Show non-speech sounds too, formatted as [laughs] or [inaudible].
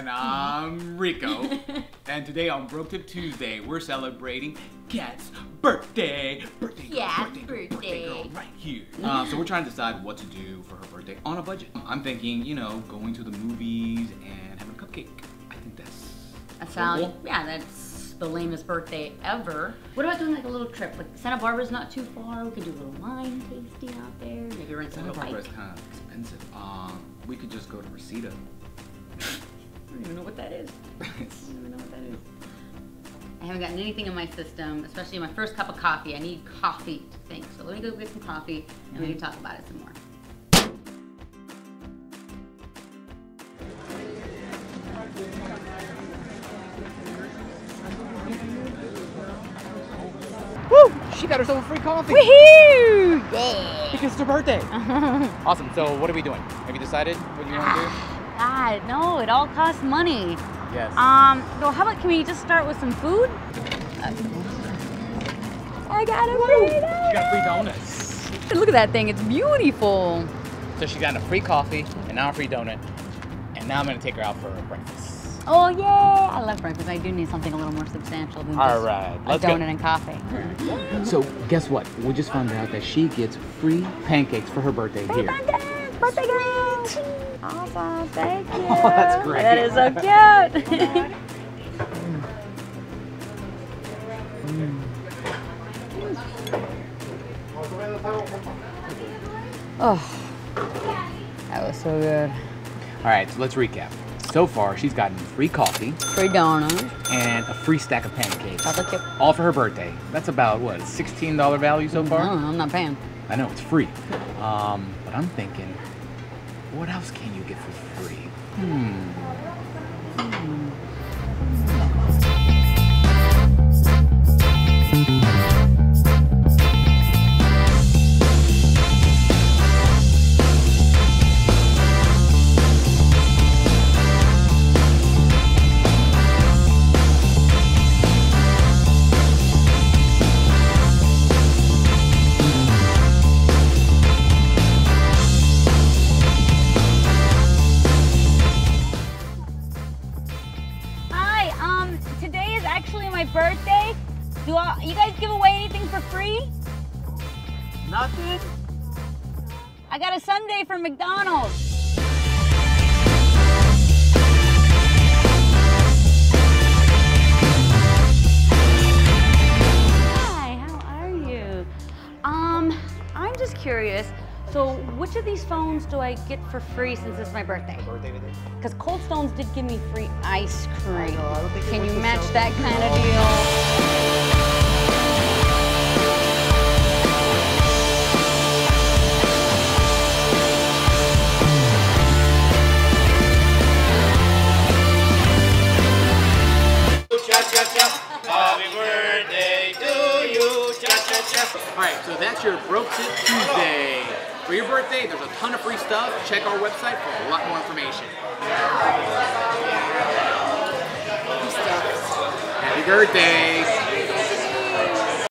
And I'm Rico. [laughs] and today on Broke Tip Tuesday, we're celebrating Kat's birthday. Birthday girl, Kat's birthday, girl, birthday birthday. girl, right here. Uh, so we're trying to decide what to do for her birthday on a budget. I'm thinking, you know, going to the movies and having a cupcake. I think that's That sounds, yeah, that's the lamest birthday ever. What about doing like a little trip? Like Santa Barbara's not too far. We could do a little wine tasting out there. Maybe rent some Santa little Barbara bike. is kind of expensive. Um, we could just go to Reseda. I don't even know what that is. [laughs] I don't even know what that is. I haven't gotten anything in my system, especially my first cup of coffee. I need coffee to think. So let me go get some coffee and we can mm-hmm. talk about it some more. Woo! She got herself a free coffee Woohoo! Yeah! because it's her birthday. [laughs] awesome. So what are we doing? Have you decided what you want to [sighs] [laughs] God, no, it all costs money. Yes. Um, so how about can we just start with some food? I got a free she got free donuts. Look at that thing, it's beautiful. So she got a free coffee and now a free donut. And now I'm gonna take her out for breakfast. Oh yeah, I love breakfast. I do need something a little more substantial than All just right, a let's go. donut and coffee. So guess what? We just found out that she gets free pancakes for her birthday here. Birthday girl! Awesome, thank you. Oh, that's great. That is so cute. [laughs] oh, that was so good. All right, so let's recap. So far, she's gotten free coffee Free donut. and a free stack of pancakes. All for her birthday. That's about what, $16 value so far? No, I'm not paying. I know it's free. Um, but I'm thinking, what else can you get for free? Hmm. You guys give away anything for free? Nothing? I got a sundae from McDonald's. Hi, how are you? Um, I'm just curious. So, which of these phones do I get for free since it's my birthday? Birthday today? Because Cold Stones did give me free ice cream. know, I don't think Can you match that kind of deal? All right, so that's your Broke Tip Tuesday. For your birthday, there's a ton of free stuff. Check our website for a lot more information. Happy birthday!